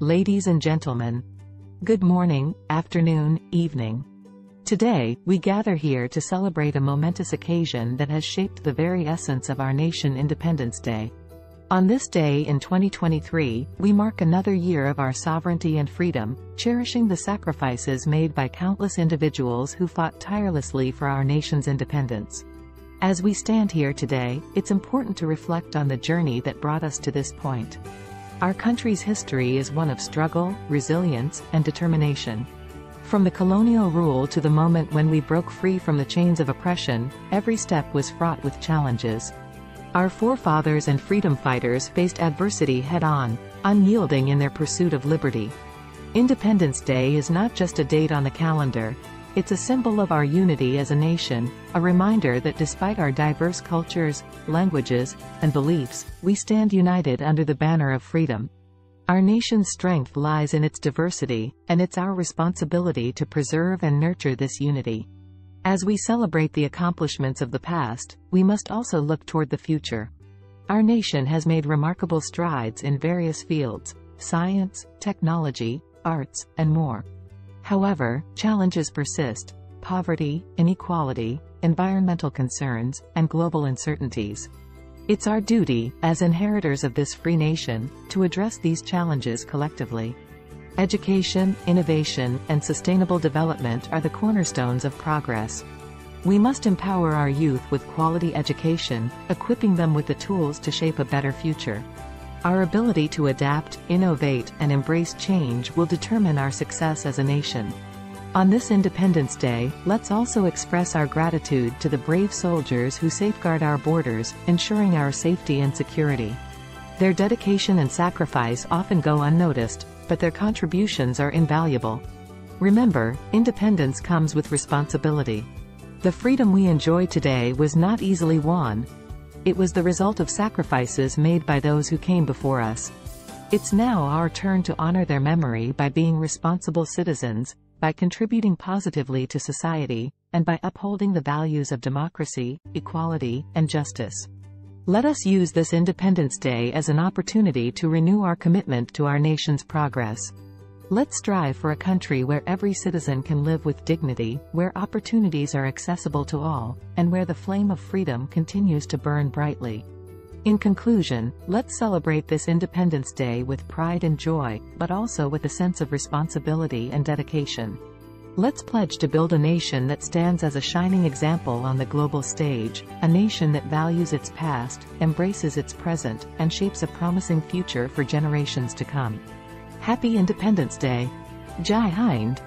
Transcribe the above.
Ladies and gentlemen, good morning, afternoon, evening. Today, we gather here to celebrate a momentous occasion that has shaped the very essence of our nation Independence Day. On this day in 2023, we mark another year of our sovereignty and freedom, cherishing the sacrifices made by countless individuals who fought tirelessly for our nation's independence. As we stand here today, it's important to reflect on the journey that brought us to this point. Our country's history is one of struggle, resilience, and determination. From the colonial rule to the moment when we broke free from the chains of oppression, every step was fraught with challenges. Our forefathers and freedom fighters faced adversity head-on, unyielding in their pursuit of liberty. Independence Day is not just a date on the calendar, it's a symbol of our unity as a nation, a reminder that despite our diverse cultures, languages, and beliefs, we stand united under the banner of freedom. Our nation's strength lies in its diversity, and it's our responsibility to preserve and nurture this unity. As we celebrate the accomplishments of the past, we must also look toward the future. Our nation has made remarkable strides in various fields, science, technology, arts, and more. However, challenges persist, poverty, inequality, environmental concerns, and global uncertainties. It's our duty, as inheritors of this free nation, to address these challenges collectively. Education, innovation, and sustainable development are the cornerstones of progress. We must empower our youth with quality education, equipping them with the tools to shape a better future. Our ability to adapt, innovate, and embrace change will determine our success as a nation. On this Independence Day, let's also express our gratitude to the brave soldiers who safeguard our borders, ensuring our safety and security. Their dedication and sacrifice often go unnoticed, but their contributions are invaluable. Remember, independence comes with responsibility. The freedom we enjoy today was not easily won, it was the result of sacrifices made by those who came before us. It's now our turn to honor their memory by being responsible citizens, by contributing positively to society, and by upholding the values of democracy, equality, and justice. Let us use this Independence Day as an opportunity to renew our commitment to our nation's progress. Let's strive for a country where every citizen can live with dignity, where opportunities are accessible to all, and where the flame of freedom continues to burn brightly. In conclusion, let's celebrate this Independence Day with pride and joy, but also with a sense of responsibility and dedication. Let's pledge to build a nation that stands as a shining example on the global stage, a nation that values its past, embraces its present, and shapes a promising future for generations to come. Happy Independence Day! Jai Hind!